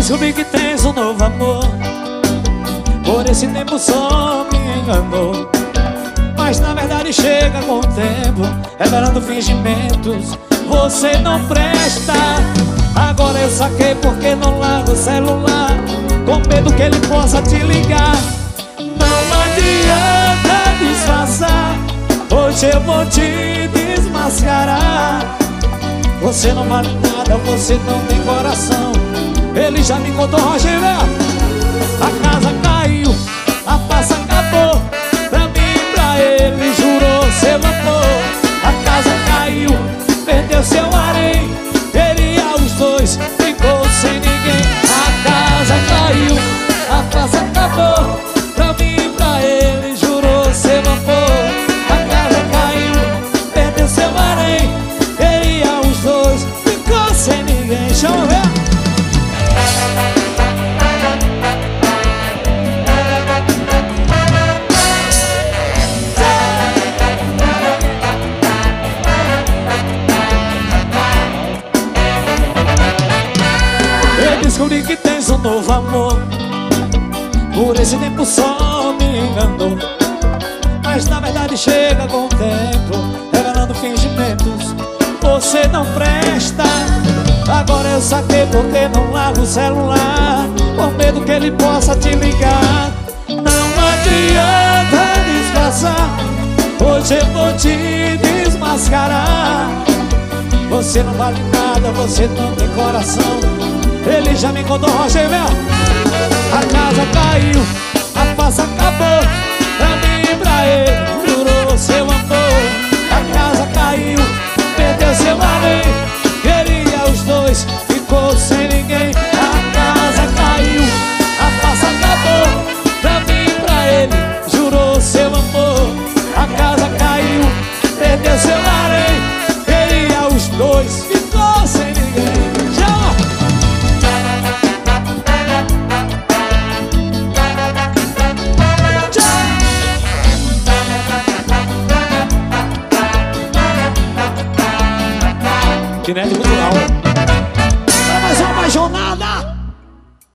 descobri que tens um novo amor. Por esse tempo só me enganou. Mas na verdade chega com o tempo. Revelando fingimentos. Você não presta. Agora eu saquei porque não largo o celular. Com medo que ele possa te ligar. Não adianta disfarçar. Hoje eu vou te desmascarar. Você não vale nada, você não tem coração Ele já me contou, Roger, A casa caiu, Descobri que tens um novo amor. Por esse tempo só me enganou. Mas na verdade chega com o tempo Revelando fingimentos. Você não presta. Agora eu saquei porque não largo o celular. Com medo que ele possa te ligar. Não adianta disfarçar. Hoje eu vou te desmascarar. Você não vale nada, você não tem coração já me contou Rochevel A casa caiu, a paz acabou. Pra mim e pra ele, jurou seu amor. A casa caiu, perdeu seu além Queria os dois, ficou sem ninguém. A casa caiu, a paz acabou. Pra mim e pra ele, jurou seu amor. A casa caiu, perdeu seu além Queria os dois, ficou Nè, đúng?